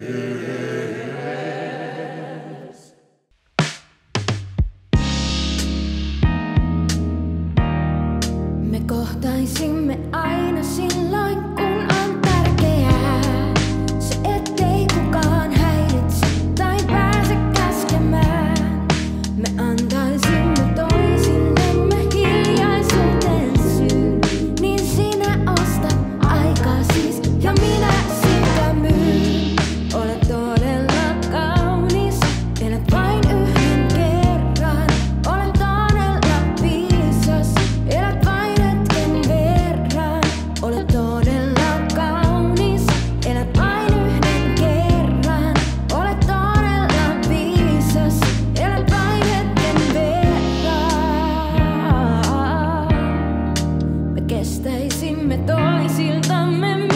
Me kohtaisimme aina sinä. Riisimme toisiltamme.